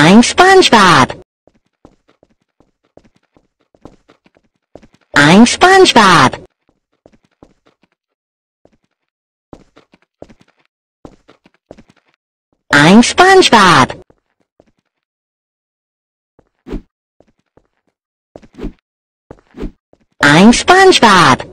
I'm SpongeBob. I'm SpongeBob. I'm SpongeBob. I'm SpongeBob.